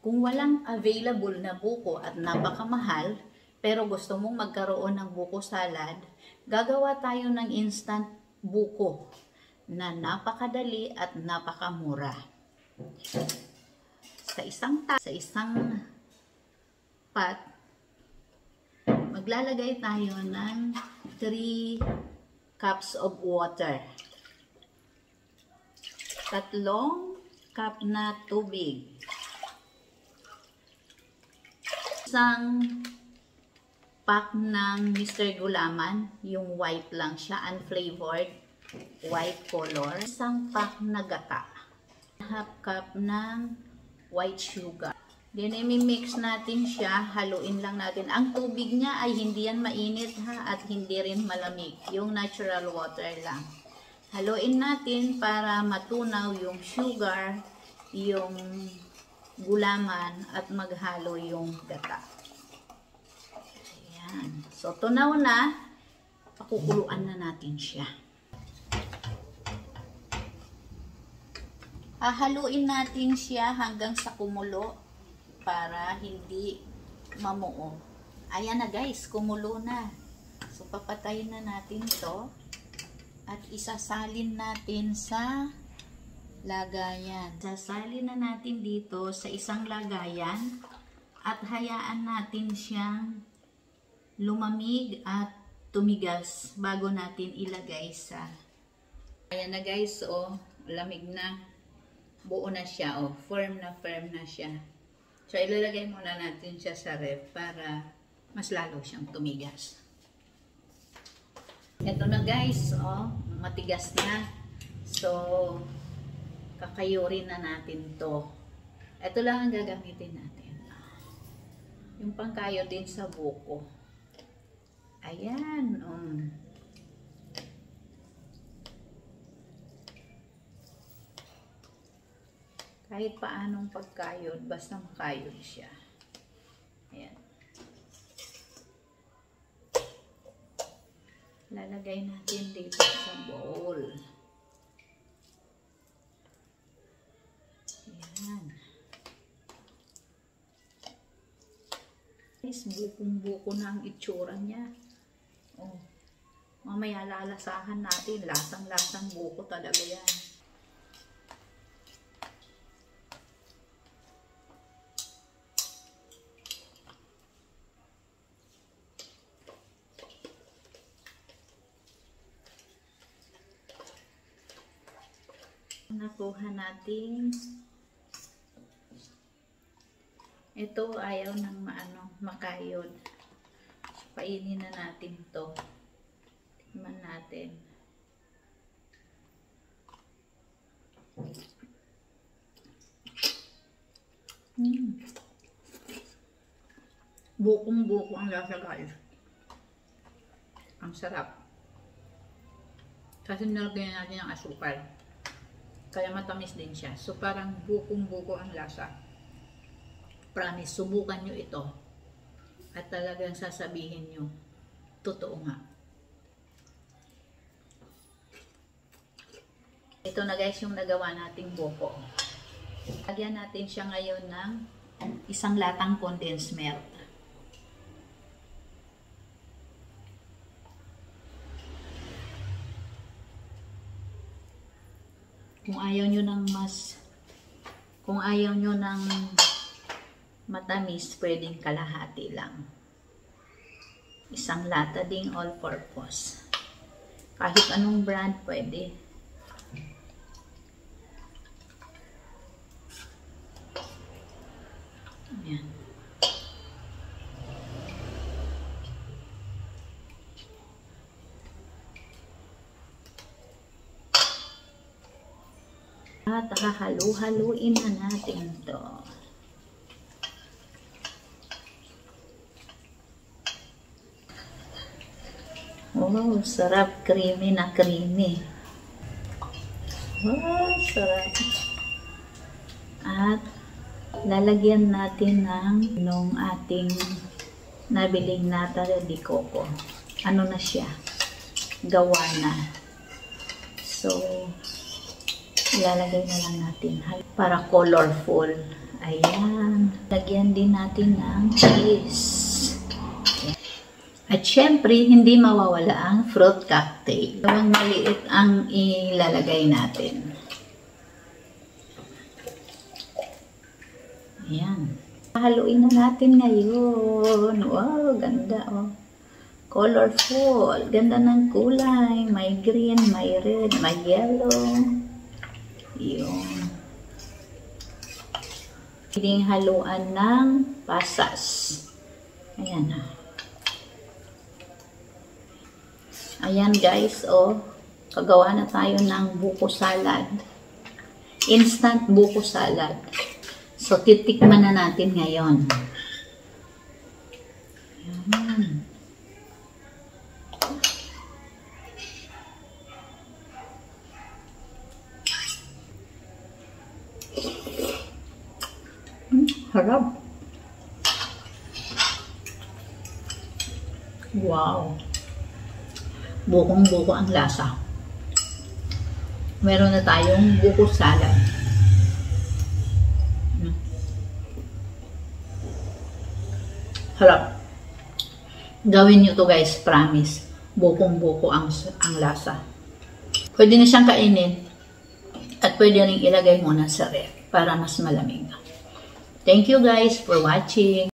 Kung walang available na buko at napakamahal, pero gusto mong magkaroon ng buko salad, gagawa tayo ng instant buko na napakadali at napakamura. Sa isang ta sa isang pot, maglalagay tayo ng 3 cups of water. Tatlong cup na tubig. Isang pack ng Mr. Gulaman, yung white lang siya, unflavored, white color. Isang pack na gata. Half cup ng white sugar. Then, i-mix natin siya, haluin lang natin. Ang tubig niya ay hindi yan mainit ha, at hindi rin malamig. Yung natural water lang. Haluin natin para matunaw yung sugar, yung gulaman, at maghalo yung gata. Ayan. So, tunaw na, pakukuluan na natin siya. Hahaluin natin siya hanggang sa kumulo para hindi mamuo. Ayan na guys, kumulo na. So, papatayin na natin to at isasalin natin sa lagayan. Sasalin na natin dito sa isang lagayan at hayaan natin siyang lumamig at tumigas bago natin ilagay sa Ayan na guys, oh, lamig na. Buo na siya, oh, firm na firm na siya. So, ilalagay muna natin siya sa ref para mas lalo siyang tumigas. Ito na guys, oh, matigas na. So, kakayurin na natin to. Ito lang ang gagamitin natin. Yung pangkayo din sa buko. Ayan, um. Kahit paanong pagkayod, basta makayod siya. Ayan. Lalagay natin dito sa bowl. Ayan. Guys, bukong-buko na ang itsura niya. Oh. Mamaya lalasahan natin. Lasang-lasang buko talaga yan. nakuha natin ito ayaw ng maano makayod painin na natin to tikman natin hmm. bukong buko ang lasa guys ang sarap kasi nilagyan natin ng asukal kaya matamis din siya. So parang bukong-buko ang lasa. Promise, subukan nyo ito. At talagang sasabihin nyo, totoo nga. Ito na guys yung nagawa nating buko. Lagyan natin siya ngayon ng isang latang condensed milk. Kung ayaw nyo ng mas, kung ayaw nyo ng matamis, pwedeng kalahati lang. Isang lata ding all-purpose. Kahit anong brand pwede. Ayan. At hahalu-haluin na natin to. Oh, sarap. Creamy na creamy. Oh, sarap. At lalagyan natin ng nung ating nabiling nata de coco. Ano na siya? Gawa na. So, ilalagay na lang natin para colorful Ayan. Lagyan din natin ng cheese. At syempre, hindi mawawala ang fruit cocktail. Gawang maliit ang ilalagay natin. Ayan. Haluin na natin ngayon. Wow, ganda oh. Colorful. Ganda ng kulay. May green, may red, may yellow. Yun. Pwedeng haluan ng pasas. Ayan na. Ayan guys, oh. Kagawa na tayo ng buko salad. Instant buko salad. So, titikman na natin ngayon. Ayan. Hmm, harap. Wow. Bukong-buko ang lasa. Meron na tayong buko salad. Hmm. Harap. Gawin nyo to guys, promise. Bukong-buko ang, ang lasa. Pwede na siyang kainin. At pwede rin ilagay muna sa ref para mas malamig. Thank you guys for watching.